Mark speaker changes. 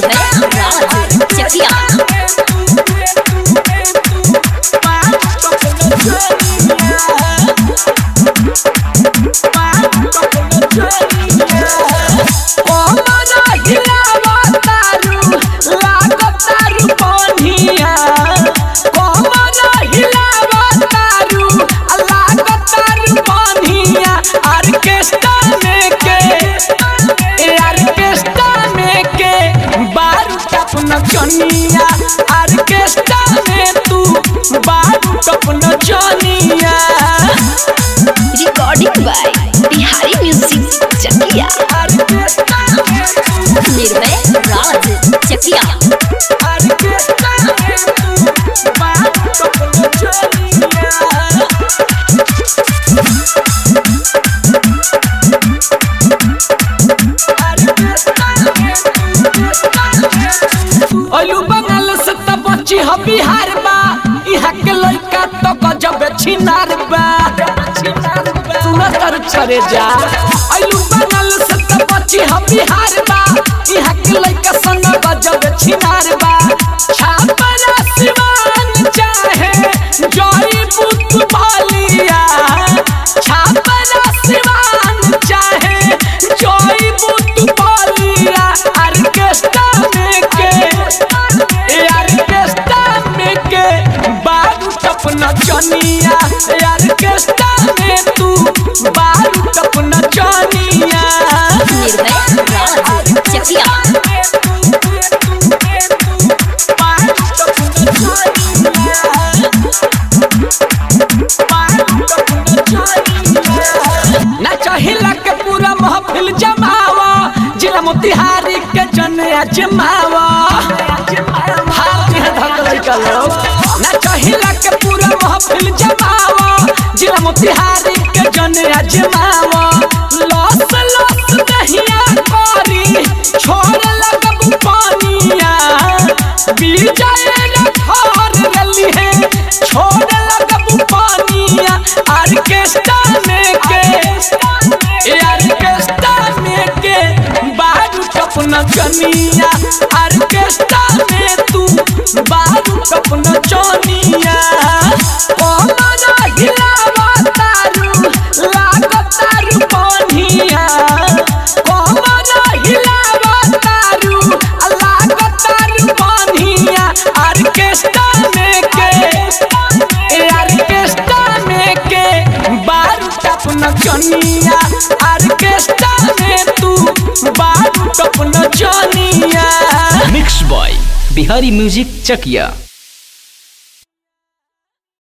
Speaker 1: निर्भय राज
Speaker 2: में तू टपन जनिया
Speaker 1: recording by Bihari music Chakiya Nirbhay Raj Chakiya
Speaker 2: ह बिहार बा, इहा के लइका तो गजब छिनार बा। सुना तर छरे जा। अलू बंगाल से त बची ह बिहार बा, इहा के लइका संग गजब छिनार बा। में तू? बारू ना चाहिला के पूरा महफिल जमावा जिला मोतिहारी के जमावा। के लस दहिया छोड़ लगब पानिया। रली है, छोड़ लगब पानिया। ऑर्केस्ट्रा में के ऑर्केस्ट्रा में के बारू टपना जनिया। ऑर्केस्ट्रा में तू बारू टपना जनिया। ऑर्केस्ट्रा में तू चनिया।
Speaker 3: Mix boy Bihari music Chakiya